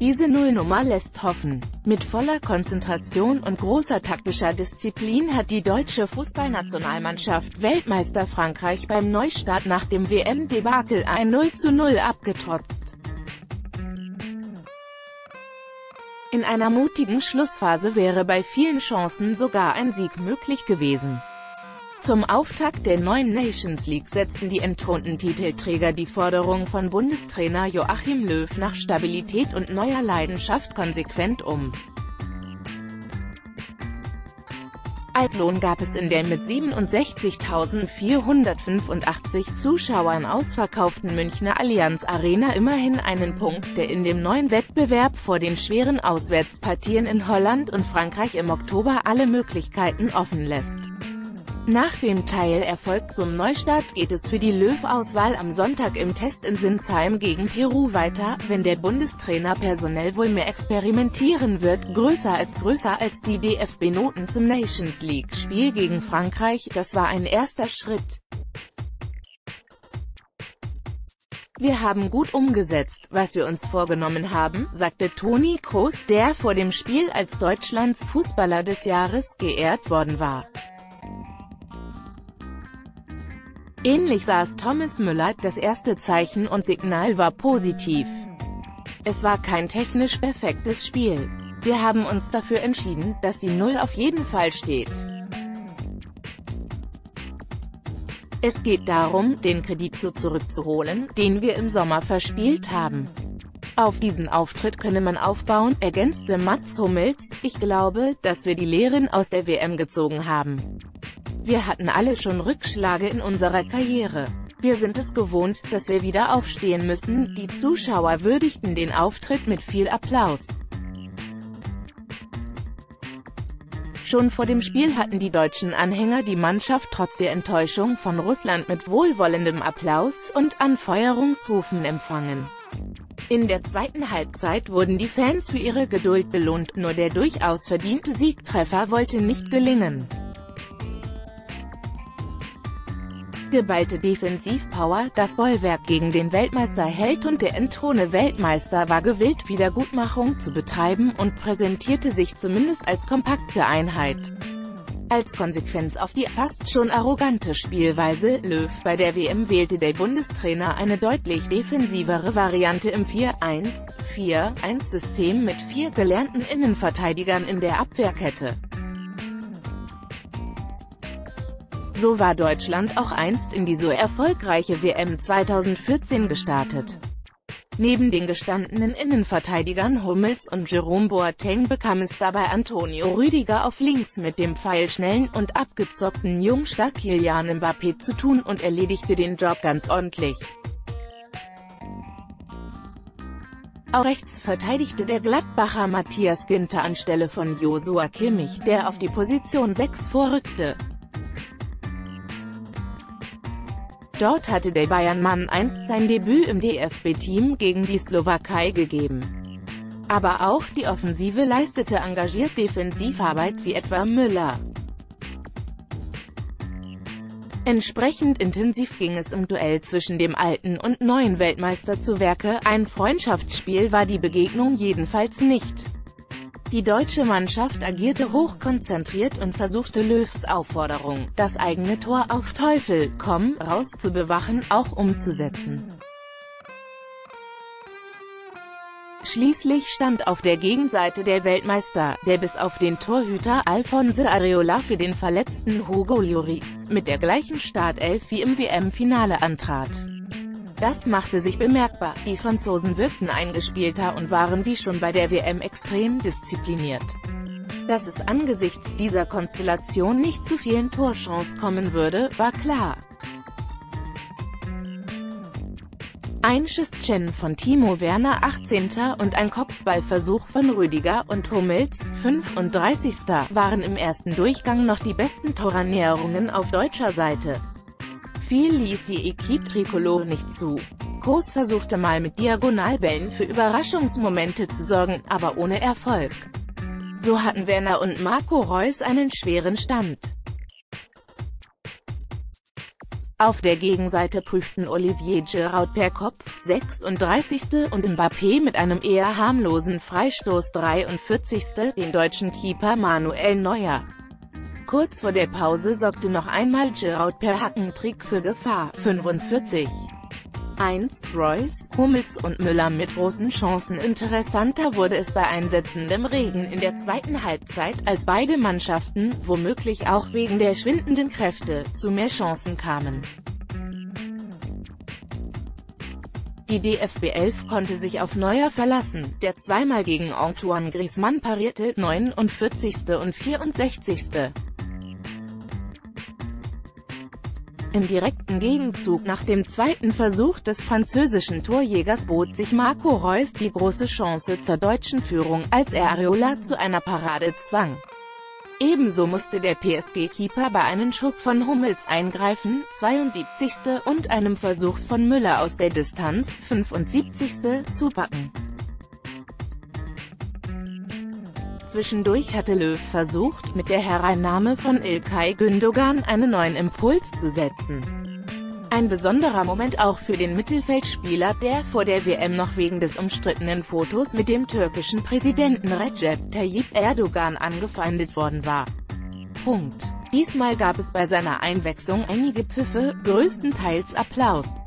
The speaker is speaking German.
Diese Nullnummer lässt hoffen. Mit voller Konzentration und großer taktischer Disziplin hat die deutsche Fußballnationalmannschaft Weltmeister Frankreich beim Neustart nach dem WM-Debakel ein 0 zu 0 abgetrotzt. In einer mutigen Schlussphase wäre bei vielen Chancen sogar ein Sieg möglich gewesen. Zum Auftakt der neuen Nations League setzten die entthronten Titelträger die Forderung von Bundestrainer Joachim Löw nach Stabilität und neuer Leidenschaft konsequent um. Als Lohn gab es in der mit 67.485 Zuschauern ausverkauften Münchner Allianz Arena immerhin einen Punkt, der in dem neuen Wettbewerb vor den schweren Auswärtspartien in Holland und Frankreich im Oktober alle Möglichkeiten offen lässt. Nach dem Teilerfolg zum Neustart geht es für die Löw-Auswahl am Sonntag im Test in Sinsheim gegen Peru weiter, wenn der Bundestrainer personell wohl mehr experimentieren wird, größer als größer als die DFB-Noten zum Nations League-Spiel gegen Frankreich, das war ein erster Schritt. Wir haben gut umgesetzt, was wir uns vorgenommen haben, sagte Toni Kroos, der vor dem Spiel als Deutschlands Fußballer des Jahres geehrt worden war. Ähnlich saß Thomas Müller, das erste Zeichen und Signal war positiv. Es war kein technisch perfektes Spiel. Wir haben uns dafür entschieden, dass die Null auf jeden Fall steht. Es geht darum, den Kredit so zurückzuholen, den wir im Sommer verspielt haben. Auf diesen Auftritt könne man aufbauen, ergänzte Mats Hummels, ich glaube, dass wir die Lehren aus der WM gezogen haben. Wir hatten alle schon Rückschläge in unserer Karriere. Wir sind es gewohnt, dass wir wieder aufstehen müssen. Die Zuschauer würdigten den Auftritt mit viel Applaus. Schon vor dem Spiel hatten die deutschen Anhänger die Mannschaft trotz der Enttäuschung von Russland mit wohlwollendem Applaus und Anfeuerungsrufen empfangen. In der zweiten Halbzeit wurden die Fans für ihre Geduld belohnt, nur der durchaus verdiente Siegtreffer wollte nicht gelingen. Geballte Defensivpower, das Bollwerk gegen den Weltmeister hält und der entthrone Weltmeister war gewillt Wiedergutmachung zu betreiben und präsentierte sich zumindest als kompakte Einheit. Als Konsequenz auf die fast schon arrogante Spielweise Löw bei der WM wählte der Bundestrainer eine deutlich defensivere Variante im 4-1-4-1-System mit vier gelernten Innenverteidigern in der Abwehrkette. So war Deutschland auch einst in die so erfolgreiche WM 2014 gestartet. Neben den gestandenen Innenverteidigern Hummels und Jerome Boateng bekam es dabei Antonio Rüdiger auf links mit dem pfeilschnellen und abgezockten Jungstar Kylian Mbappé zu tun und erledigte den Job ganz ordentlich. Auch rechts verteidigte der Gladbacher Matthias Ginter anstelle von Josua Kimmich, der auf die Position 6 vorrückte. Dort hatte der Bayern-Mann einst sein Debüt im DFB-Team gegen die Slowakei gegeben. Aber auch die Offensive leistete engagiert Defensivarbeit wie etwa Müller. Entsprechend intensiv ging es im Duell zwischen dem alten und neuen Weltmeister zu Werke, ein Freundschaftsspiel war die Begegnung jedenfalls nicht. Die deutsche Mannschaft agierte hochkonzentriert und versuchte Löws Aufforderung, das eigene Tor auf Teufel komm raus zu bewachen, auch umzusetzen. Schließlich stand auf der Gegenseite der Weltmeister, der bis auf den Torhüter Alphonse Areola für den verletzten Hugo Lloris, mit der gleichen Startelf wie im WM-Finale antrat. Das machte sich bemerkbar, die Franzosen wirkten eingespielter und waren wie schon bei der WM extrem diszipliniert. Dass es angesichts dieser Konstellation nicht zu vielen Torchancen kommen würde, war klar. Ein Schuss-Chen von Timo Werner 18. und ein Kopfballversuch von Rüdiger und Hummels 35. waren im ersten Durchgang noch die besten Torannäherungen auf deutscher Seite. Viel ließ die Equipe Tricolore nicht zu. Kos versuchte mal mit Diagonalbällen für Überraschungsmomente zu sorgen, aber ohne Erfolg. So hatten Werner und Marco Reus einen schweren Stand. Auf der Gegenseite prüften Olivier Giroud per Kopf, 36. und Mbappé mit einem eher harmlosen Freistoß 43. den deutschen Keeper Manuel Neuer. Kurz vor der Pause sorgte noch einmal Giroud per Hackentrick für Gefahr, 45. 1. Royce, Hummels und Müller mit großen Chancen Interessanter wurde es bei einsetzendem Regen in der zweiten Halbzeit, als beide Mannschaften, womöglich auch wegen der schwindenden Kräfte, zu mehr Chancen kamen. Die DFB 11 konnte sich auf Neuer verlassen, der zweimal gegen Antoine Griezmann parierte, 49. und 64. Im direkten Gegenzug nach dem zweiten Versuch des französischen Torjägers bot sich Marco Reus die große Chance zur deutschen Führung, als er Areola zu einer Parade zwang. Ebenso musste der PSG-Keeper bei einem Schuss von Hummels eingreifen, 72. und einem Versuch von Müller aus der Distanz, 75. zupacken. Zwischendurch hatte Löw versucht, mit der Hereinnahme von Ilkay Gündogan einen neuen Impuls zu setzen. Ein besonderer Moment auch für den Mittelfeldspieler, der vor der WM noch wegen des umstrittenen Fotos mit dem türkischen Präsidenten Recep Tayyip Erdogan angefeindet worden war. Punkt. Diesmal gab es bei seiner Einwechslung einige Pfiffe, größtenteils Applaus.